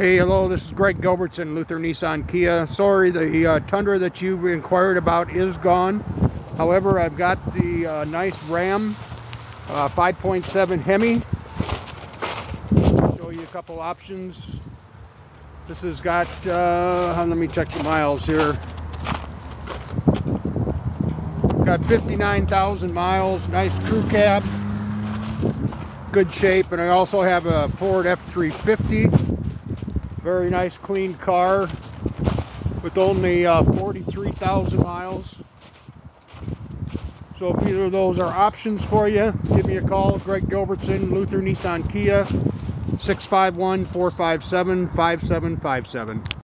Hey, hello, this is Greg Gilbertson, Luther Nissan Kia. Sorry, the uh, Tundra that you inquired about is gone. However, I've got the uh, nice Ram uh, 5.7 Hemi. Show you a couple options. This has got, uh, let me check the miles here. Got 59,000 miles, nice crew cab, good shape, and I also have a Ford F350 very nice clean car with only uh, 43,000 miles. So if either of those are options for you, give me a call. Greg Gilbertson, Luther Nissan Kia, 651-457-5757.